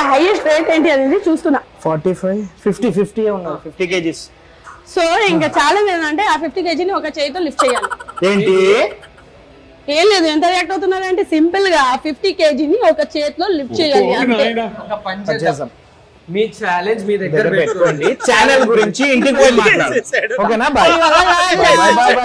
వాళ్ళ highest rate ఏంటి అనేది చూస్తున్నా. Forty five? ఫిఫ్టీ ఫిఫ్టీ ఉన్నారు ఫిఫ్టీ కేజీస్. సో ఇంకా ఛాలెంజ్ ఏంటంటే ఆ ఫిఫ్టీ కేజీని ఒక చేతితో లిఫ్ట్ చేయాలి. ఏంటి? ఏం లేదు ఎంత రియాక్ట్ అవుతున్నారంటే సింపుల్గా ఫిఫ్టీ కేజీని ఒక చేతిలో లిఫ్ట్ చేయాలి అంతే. మీ ఛాలెంజ్ మీ దగ్గర పెట్టుకోండి. ఛానల్ గురించి ఇంటికి పోయి మాట్లాడు. ఓకేనా? బాయ్ అలాగా బాయ్ బాయ్